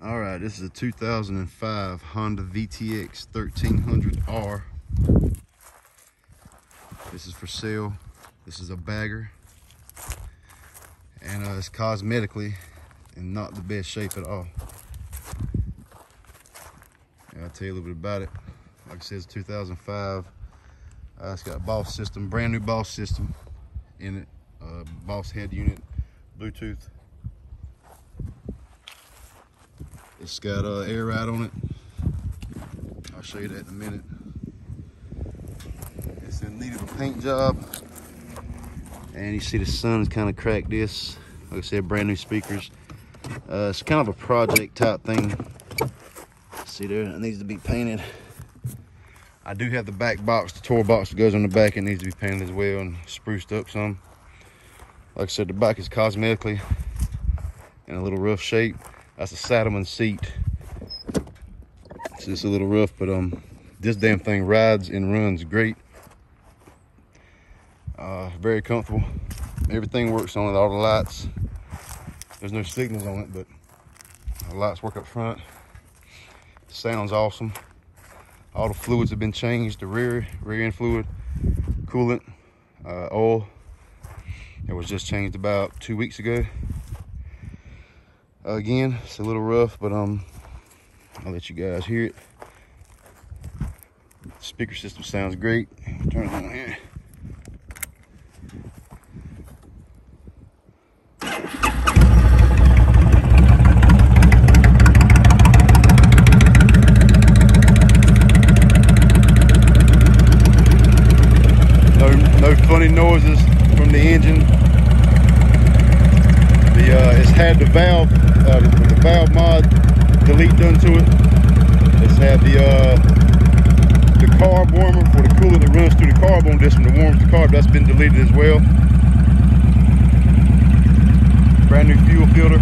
All right, this is a 2005 Honda VTX 1300R. This is for sale. This is a bagger. And uh, it's cosmetically in not the best shape at all. And I'll tell you a little bit about it. Like I said, it's 2005. Uh, it's got a Boss system, brand new Boss system in it. Uh, Boss head unit, Bluetooth It's got uh, air ride on it. I'll show you that in a minute. It's in need of a paint job. And you see the sun's kind of cracked this. Like I said, brand new speakers. Uh, it's kind of a project type thing. See there, it needs to be painted. I do have the back box, the tour box that goes on the back. It needs to be painted as well and spruced up some. Like I said, the back is cosmetically in a little rough shape. That's a Saddlemen seat. It's just a little rough, but um, this damn thing rides and runs great. Uh, very comfortable. Everything works on it, all the lights. There's no signals on it, but the lights work up front. Sounds awesome. All the fluids have been changed. The rear, rear end fluid, coolant, uh, oil. It was just changed about two weeks ago again. It's a little rough but um i'll let you guys hear it. Speaker system sounds great. Turn it on here. No no funny noises from the engine. The uh, it's had the valve uh, the valve mod delete done to it. It's had the uh, the carb warmer for the coolant that runs through the carb on this one that warms the carb. That's been deleted as well. Brand new fuel filter.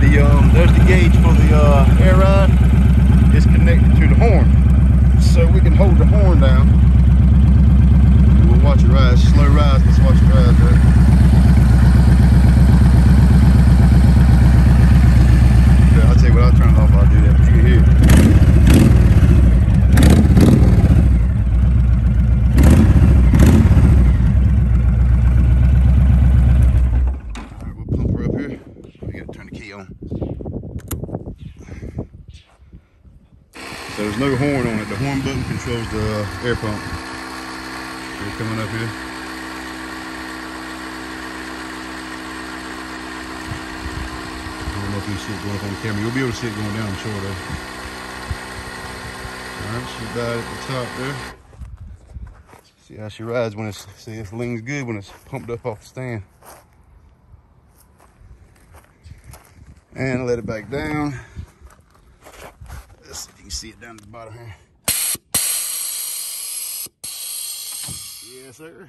The um, there's the gauge for the uh, air ride. It's connected to the horn, so we can hold the horn down. We'll watch it rise, slow rise. Let's watch it rise. Right? what I'll turn it off, I'll do that, but you can hear it. Alright, we'll pump her up here. So there's no horn on it. The horn button controls the uh, air pump. We're coming up here. I don't know if you see it going up on the camera. You'll be able to see it going down, I'm sure though. Alright, she's about at the top there. See how she rides when it's, see it leans good when it's pumped up off the stand. And let it back down. Let's see if you can see it down at the bottom here. Yes, sir.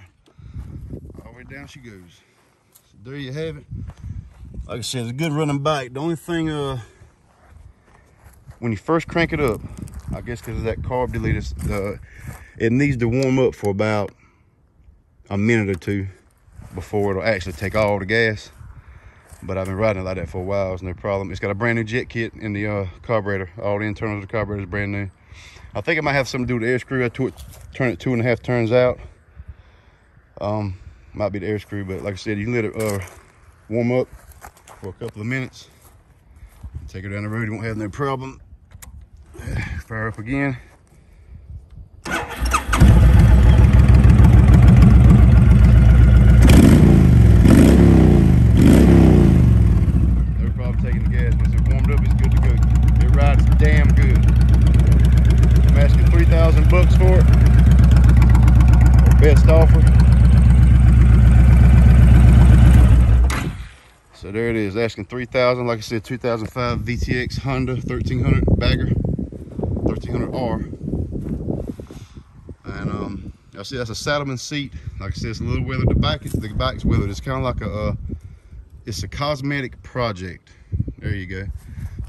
All the way down she goes. So there you have it like I said, it's a good running bike. The only thing, uh, when you first crank it up, I guess because of that carb delete, uh, it needs to warm up for about a minute or two before it'll actually take all the gas. But I've been riding it like that for a while. It's no problem. It's got a brand new jet kit in the uh, carburetor. All the internals of the carburetor is brand new. I think it might have something to do with the air screw. I it, turn it two and a half turns out. Um, might be the air screw, but like I said, you can let it uh, warm up for a couple of minutes. Take it down the road, you won't have no problem. Fire up again. No problem taking the gas. Once it's warmed up, it's good to go. It rides damn good. I'm asking 3000 bucks for it. best offer. So there it is, asking 3000 like I said, 2005 VTX Honda 1300 bagger, 1300R. And um, I see that's a Saddlemen seat. Like I said, it's a little weathered. The back is the back's weathered. It's kind of like a, uh, it's a cosmetic project. There you go.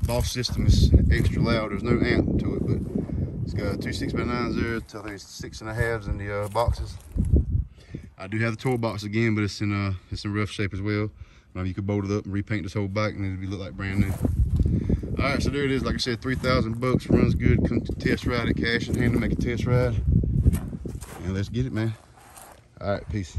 Boss system is extra loud. There's no amp to it, but it's got two six by nines there. I think it's six and a halves in the uh, boxes. I do have the toolbox again, but it's in uh, it's in rough shape as well. Um, you could bolt it up and repaint this whole bike and it'd be look like brand new. All right, so there it is. Like I said, 3,000 bucks, runs good. Come test ride it, cash in hand to make a test ride. And let's get it, man. All right, peace.